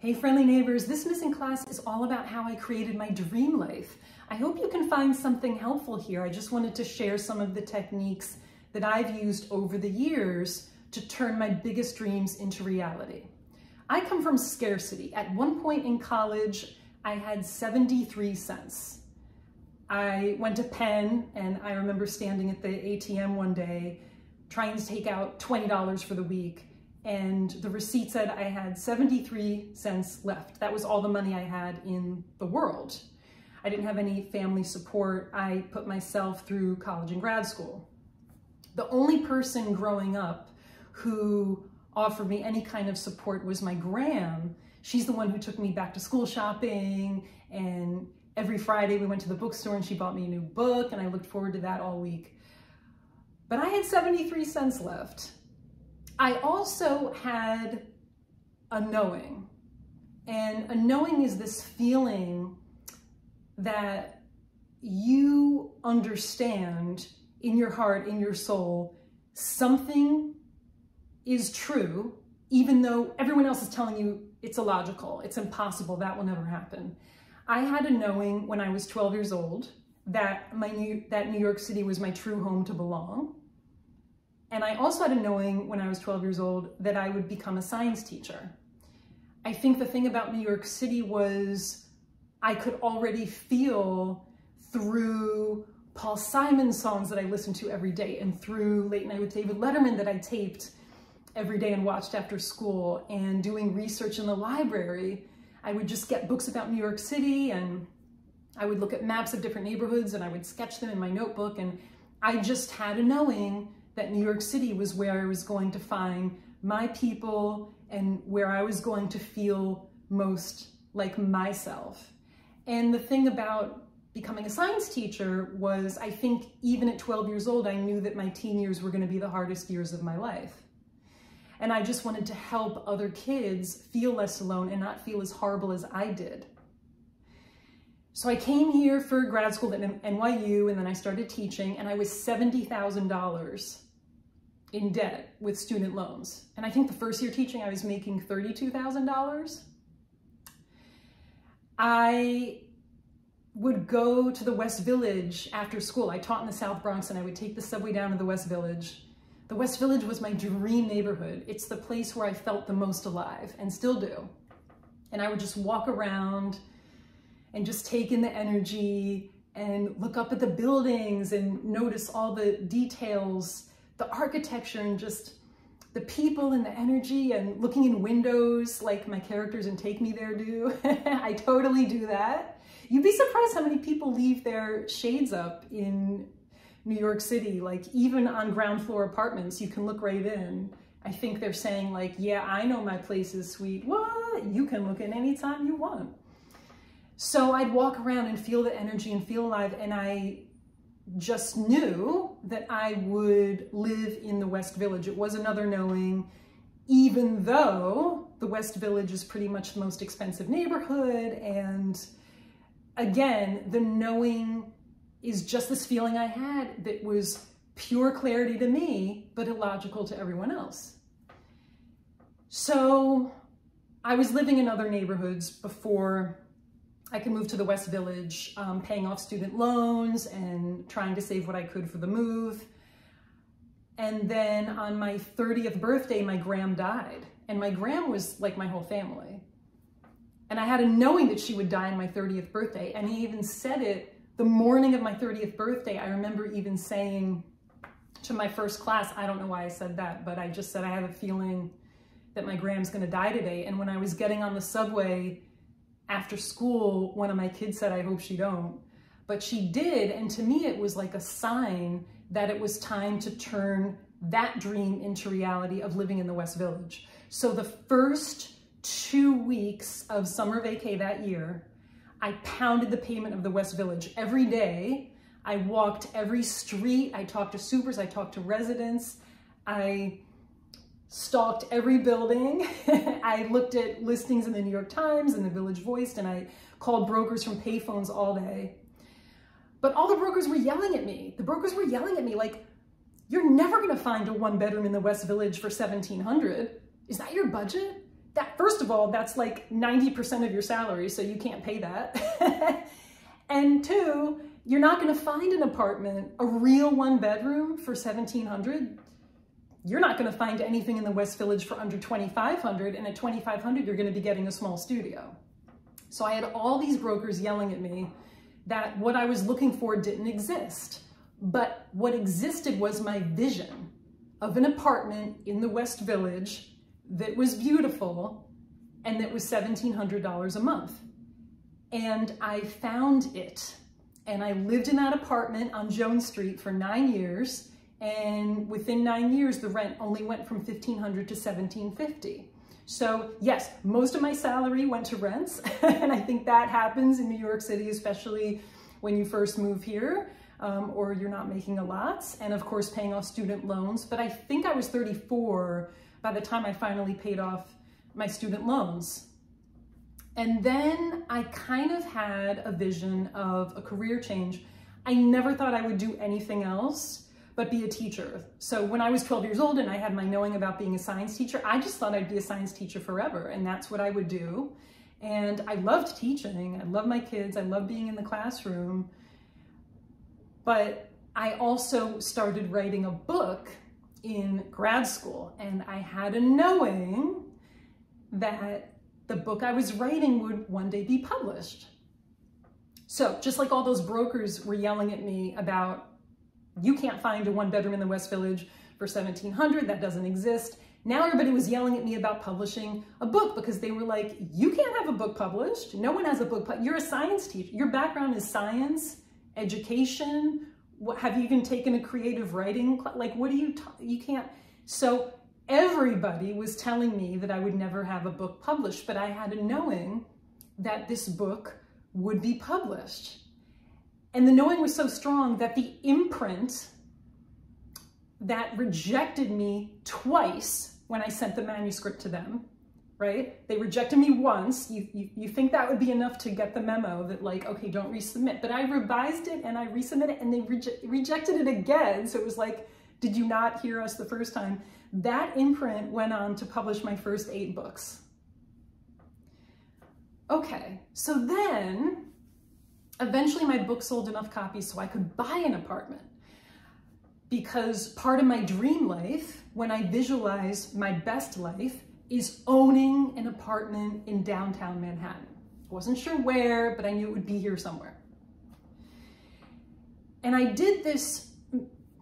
Hey friendly neighbors, this missing class is all about how I created my dream life. I hope you can find something helpful here. I just wanted to share some of the techniques that I've used over the years to turn my biggest dreams into reality. I come from scarcity. At one point in college, I had 73 cents. I went to Penn and I remember standing at the ATM one day trying to take out $20 for the week and the receipt said I had 73 cents left. That was all the money I had in the world. I didn't have any family support. I put myself through college and grad school. The only person growing up who offered me any kind of support was my gram. She's the one who took me back to school shopping and every Friday we went to the bookstore and she bought me a new book and I looked forward to that all week. But I had 73 cents left. I also had a knowing. And a knowing is this feeling that you understand in your heart, in your soul, something is true, even though everyone else is telling you it's illogical, it's impossible, that will never happen. I had a knowing when I was 12 years old that my new, that New York City was my true home to belong. And I also had a knowing when I was 12 years old that I would become a science teacher. I think the thing about New York City was I could already feel through Paul Simon songs that I listened to every day and through Late Night with David Letterman that I taped every day and watched after school and doing research in the library. I would just get books about New York City and I would look at maps of different neighborhoods and I would sketch them in my notebook and I just had a knowing that New York City was where I was going to find my people and where I was going to feel most like myself. And the thing about becoming a science teacher was I think even at 12 years old, I knew that my teen years were going to be the hardest years of my life. And I just wanted to help other kids feel less alone and not feel as horrible as I did. So I came here for grad school at NYU and then I started teaching and I was $70,000 in debt with student loans. And I think the first year teaching, I was making $32,000. I would go to the West Village after school. I taught in the South Bronx and I would take the subway down to the West Village. The West Village was my dream neighborhood. It's the place where I felt the most alive and still do. And I would just walk around and just take in the energy and look up at the buildings and notice all the details, the architecture and just the people and the energy and looking in windows like my characters in Take Me There do. I totally do that. You'd be surprised how many people leave their shades up in New York City. Like even on ground floor apartments, you can look right in. I think they're saying like, yeah, I know my place is sweet. What? You can look in anytime you want. So I'd walk around and feel the energy and feel alive. And I just knew that I would live in the West Village. It was another knowing, even though the West Village is pretty much the most expensive neighborhood. And again, the knowing is just this feeling I had that was pure clarity to me, but illogical to everyone else. So I was living in other neighborhoods before I could move to the West Village, um, paying off student loans and trying to save what I could for the move. And then on my 30th birthday, my gram died. And my gram was like my whole family. And I had a knowing that she would die on my 30th birthday. And he even said it the morning of my 30th birthday. I remember even saying to my first class, I don't know why I said that, but I just said, I have a feeling that my gram's gonna die today. And when I was getting on the subway after school, one of my kids said, I hope she don't. But she did, and to me it was like a sign that it was time to turn that dream into reality of living in the West Village. So the first two weeks of summer vacay that year, I pounded the pavement of the West Village every day. I walked every street. I talked to supers. I talked to residents. I stalked every building. I looked at listings in the New York Times and the Village Voice, and I called brokers from payphones all day. But all the brokers were yelling at me. The brokers were yelling at me like, you're never gonna find a one bedroom in the West Village for 1700. Is that your budget? that first of all, that's like 90% of your salary, so you can't pay that. and two, you're not gonna find an apartment, a real one bedroom for 1700 you're not gonna find anything in the West Village for under 2500 and at 2500 you're gonna be getting a small studio. So I had all these brokers yelling at me that what I was looking for didn't exist. But what existed was my vision of an apartment in the West Village that was beautiful and that was $1,700 a month. And I found it. And I lived in that apartment on Jones Street for nine years. And within nine years, the rent only went from 1500 to 1750. So yes, most of my salary went to rents. and I think that happens in New York City, especially when you first move here um, or you're not making a lot. And of course, paying off student loans. But I think I was 34 by the time I finally paid off my student loans. And then I kind of had a vision of a career change. I never thought I would do anything else but be a teacher. So when I was 12 years old and I had my knowing about being a science teacher, I just thought I'd be a science teacher forever. And that's what I would do. And I loved teaching. I love my kids. I love being in the classroom. But I also started writing a book in grad school and I had a knowing that the book I was writing would one day be published. So just like all those brokers were yelling at me about, you can't find a one bedroom in the West Village for 1700, that doesn't exist. Now everybody was yelling at me about publishing a book because they were like, you can't have a book published. No one has a book. You're a science teacher. Your background is science, education, what, have you even taken a creative writing? class? Like, what do you, you can't. So everybody was telling me that I would never have a book published, but I had a knowing that this book would be published. And the knowing was so strong that the imprint that rejected me twice when I sent the manuscript to them right? They rejected me once. You, you, you think that would be enough to get the memo that like, okay, don't resubmit. But I revised it and I resubmitted and they reje rejected it again. So it was like, did you not hear us the first time? That imprint went on to publish my first eight books. Okay, so then eventually my book sold enough copies so I could buy an apartment because part of my dream life, when I visualize my best life, is owning an apartment in downtown Manhattan. I wasn't sure where, but I knew it would be here somewhere. And I did this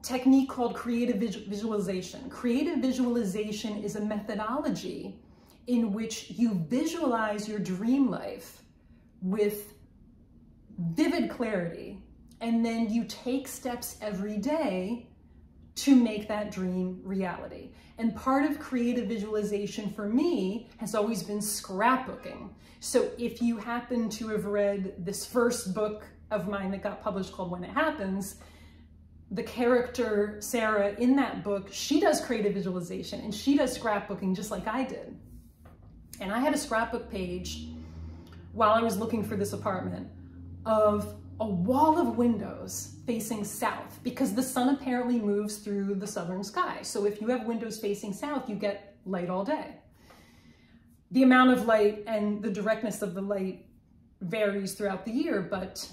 technique called creative visualization. Creative visualization is a methodology in which you visualize your dream life with vivid clarity, and then you take steps every day to make that dream reality. And part of creative visualization for me has always been scrapbooking. So if you happen to have read this first book of mine that got published called When It Happens, the character Sarah in that book, she does creative visualization and she does scrapbooking just like I did. And I had a scrapbook page while I was looking for this apartment of a wall of windows facing south because the sun apparently moves through the southern sky. So if you have windows facing south, you get light all day. The amount of light and the directness of the light varies throughout the year, but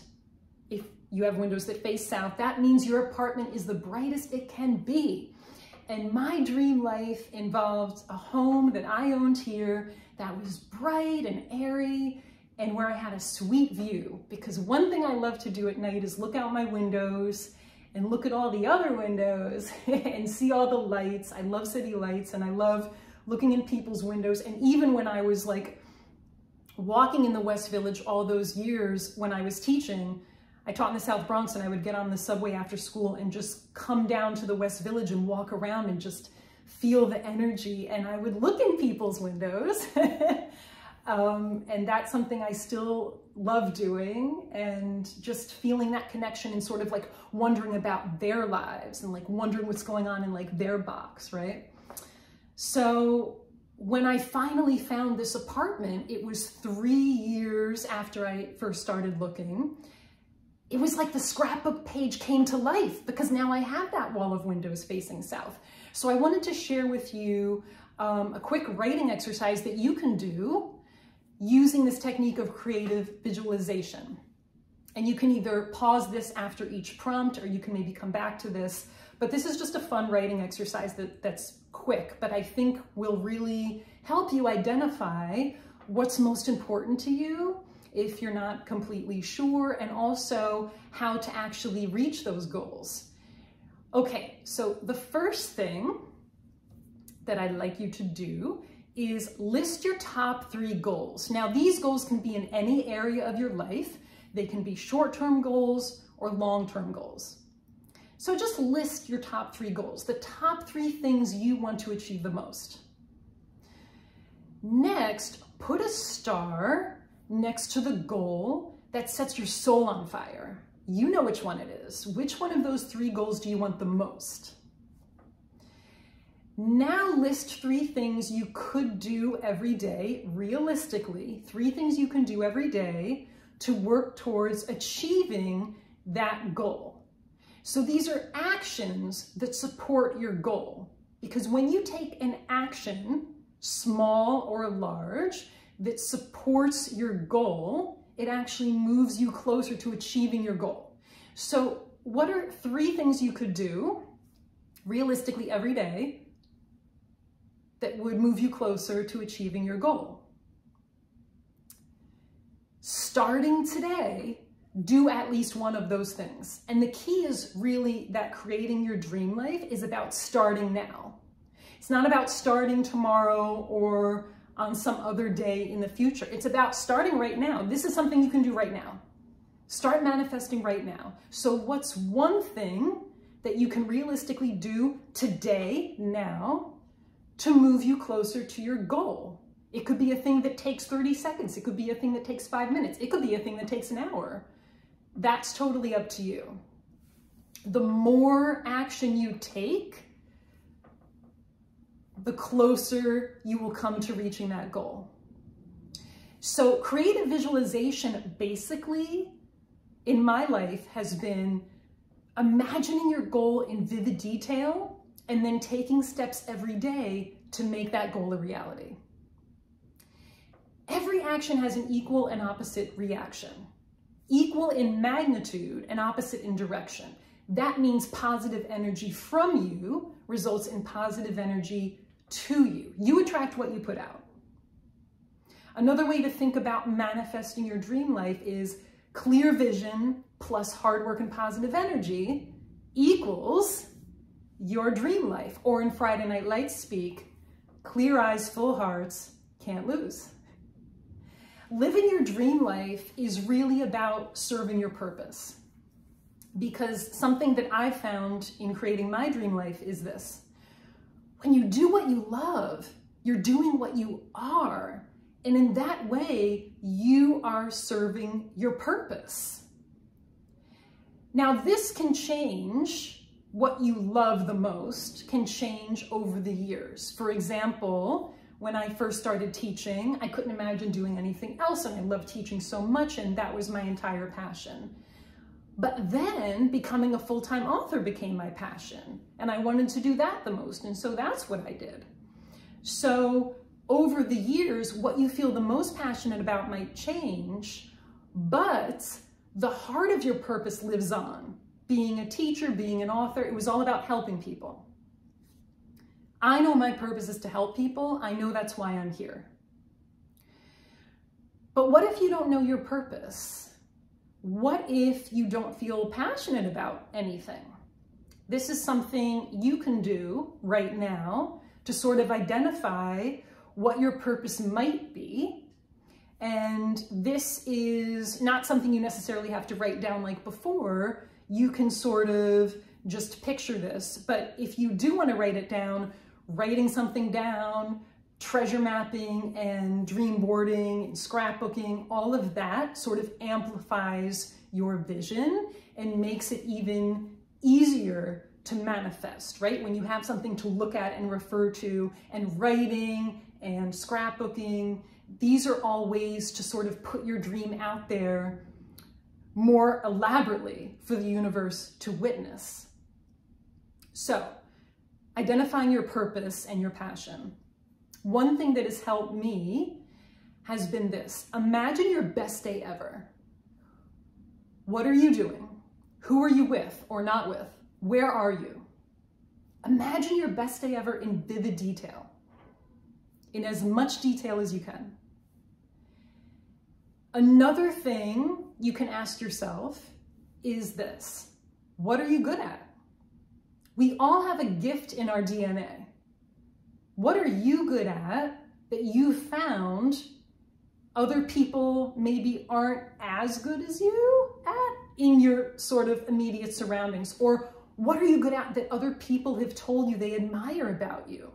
if you have windows that face south, that means your apartment is the brightest it can be. And my dream life involved a home that I owned here that was bright and airy and where I had a sweet view because one thing I love to do at night is look out my windows and look at all the other windows and see all the lights. I love city lights and I love looking in people's windows. And even when I was like walking in the West Village all those years when I was teaching, I taught in the South Bronx and I would get on the subway after school and just come down to the West Village and walk around and just feel the energy. And I would look in people's windows Um, and that's something I still love doing and just feeling that connection and sort of like wondering about their lives and like wondering what's going on in like their box, right? So when I finally found this apartment, it was three years after I first started looking. It was like the scrapbook page came to life because now I have that wall of windows facing south. So I wanted to share with you um, a quick writing exercise that you can do using this technique of creative visualization. And you can either pause this after each prompt or you can maybe come back to this. But this is just a fun writing exercise that, that's quick, but I think will really help you identify what's most important to you if you're not completely sure, and also how to actually reach those goals. Okay, so the first thing that I'd like you to do is list your top three goals. Now, these goals can be in any area of your life. They can be short-term goals or long-term goals. So just list your top three goals, the top three things you want to achieve the most. Next, put a star next to the goal that sets your soul on fire. You know which one it is. Which one of those three goals do you want the most? Now list three things you could do every day, realistically, three things you can do every day to work towards achieving that goal. So these are actions that support your goal. Because when you take an action, small or large, that supports your goal, it actually moves you closer to achieving your goal. So what are three things you could do realistically every day that would move you closer to achieving your goal. Starting today, do at least one of those things. And the key is really that creating your dream life is about starting now. It's not about starting tomorrow or on some other day in the future. It's about starting right now. This is something you can do right now. Start manifesting right now. So what's one thing that you can realistically do today, now, to move you closer to your goal. It could be a thing that takes 30 seconds. It could be a thing that takes five minutes. It could be a thing that takes an hour. That's totally up to you. The more action you take, the closer you will come to reaching that goal. So creative visualization basically in my life has been imagining your goal in vivid detail and then taking steps every day to make that goal a reality. Every action has an equal and opposite reaction. Equal in magnitude and opposite in direction. That means positive energy from you results in positive energy to you. You attract what you put out. Another way to think about manifesting your dream life is clear vision plus hard work and positive energy equals your dream life. Or in Friday Night Lights speak, clear eyes, full hearts, can't lose. Living your dream life is really about serving your purpose. Because something that I found in creating my dream life is this. When you do what you love, you're doing what you are. And in that way, you are serving your purpose. Now, this can change what you love the most can change over the years. For example, when I first started teaching, I couldn't imagine doing anything else and I loved teaching so much and that was my entire passion. But then becoming a full-time author became my passion and I wanted to do that the most and so that's what I did. So over the years, what you feel the most passionate about might change, but the heart of your purpose lives on being a teacher, being an author, it was all about helping people. I know my purpose is to help people. I know that's why I'm here. But what if you don't know your purpose? What if you don't feel passionate about anything? This is something you can do right now to sort of identify what your purpose might be. And this is not something you necessarily have to write down like before, you can sort of just picture this. But if you do want to write it down, writing something down, treasure mapping and dream boarding and scrapbooking, all of that sort of amplifies your vision and makes it even easier to manifest, right? When you have something to look at and refer to and writing and scrapbooking, these are all ways to sort of put your dream out there more elaborately for the universe to witness. So, identifying your purpose and your passion. one thing that has helped me has been this. Imagine your best day ever. What are you doing? Who are you with or not with? Where are you? Imagine your best day ever in vivid detail, in as much detail as you can. Another thing you can ask yourself is this What are you good at? We all have a gift in our DNA. What are you good at that you found other people maybe aren't as good as you at in your sort of immediate surroundings? Or what are you good at that other people have told you they admire about you?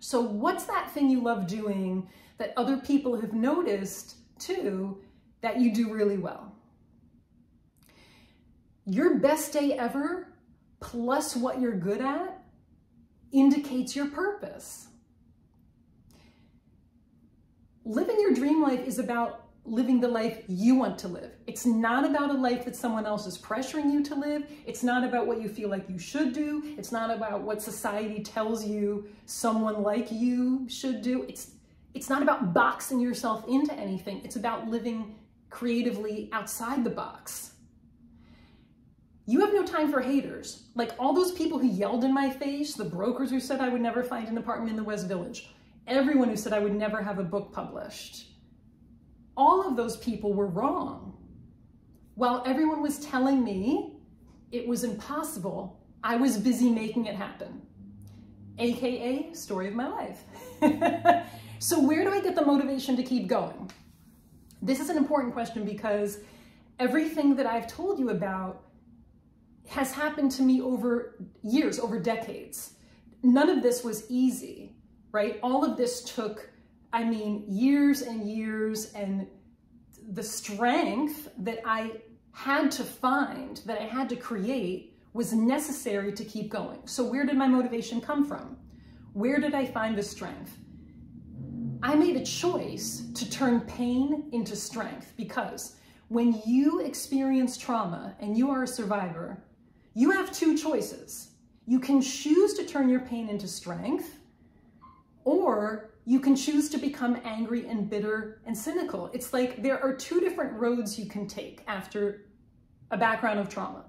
So what's that thing you love doing that other people have noticed too that you do really well? Your best day ever plus what you're good at indicates your purpose. Living your dream life is about living the life you want to live. It's not about a life that someone else is pressuring you to live. It's not about what you feel like you should do. It's not about what society tells you someone like you should do. It's it's not about boxing yourself into anything. It's about living creatively outside the box. You have no time for haters. Like all those people who yelled in my face, the brokers who said I would never find an apartment in the West Village, everyone who said I would never have a book published all of those people were wrong. While everyone was telling me it was impossible, I was busy making it happen. AKA story of my life. so where do I get the motivation to keep going? This is an important question because everything that I've told you about has happened to me over years, over decades. None of this was easy, right? All of this took I mean, years and years and the strength that I had to find, that I had to create was necessary to keep going. So where did my motivation come from? Where did I find the strength? I made a choice to turn pain into strength because when you experience trauma and you are a survivor, you have two choices. You can choose to turn your pain into strength or you can choose to become angry and bitter and cynical. It's like there are two different roads you can take after a background of trauma.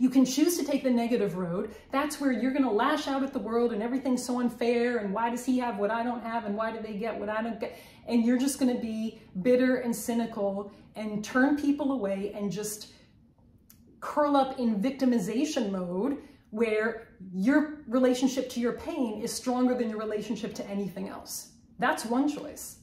You can choose to take the negative road. That's where you're going to lash out at the world and everything's so unfair and why does he have what I don't have and why do they get what I don't get? And you're just going to be bitter and cynical and turn people away and just curl up in victimization mode where your relationship to your pain is stronger than your relationship to anything else. That's one choice.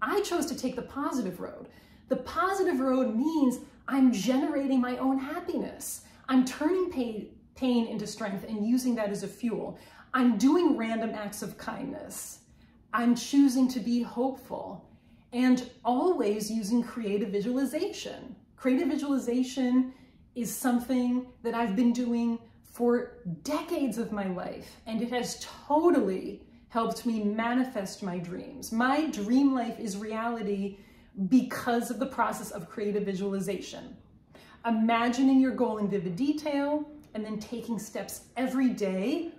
I chose to take the positive road. The positive road means I'm generating my own happiness. I'm turning pain, pain into strength and using that as a fuel. I'm doing random acts of kindness. I'm choosing to be hopeful and always using creative visualization. Creative visualization is something that I've been doing for decades of my life, and it has totally helped me manifest my dreams. My dream life is reality because of the process of creative visualization. Imagining your goal in vivid detail and then taking steps every day.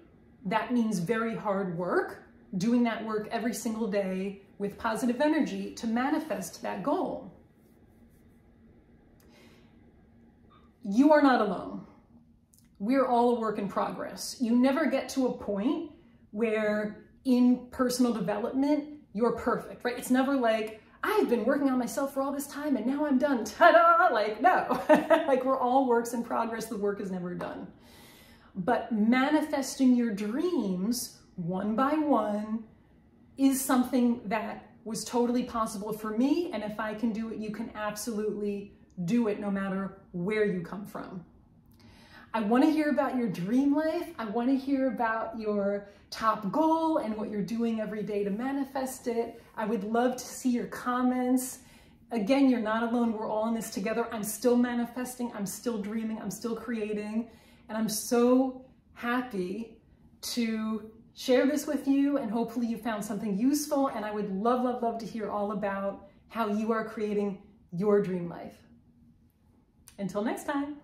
That means very hard work, doing that work every single day with positive energy to manifest that goal. You are not alone we're all a work in progress. You never get to a point where in personal development, you're perfect, right? It's never like, I've been working on myself for all this time and now I'm done, ta-da! Like, no, like we're all works in progress. The work is never done. But manifesting your dreams one by one is something that was totally possible for me. And if I can do it, you can absolutely do it no matter where you come from. I want to hear about your dream life. I want to hear about your top goal and what you're doing every day to manifest it. I would love to see your comments. Again, you're not alone. We're all in this together. I'm still manifesting. I'm still dreaming. I'm still creating. And I'm so happy to share this with you and hopefully you found something useful. And I would love, love, love to hear all about how you are creating your dream life. Until next time.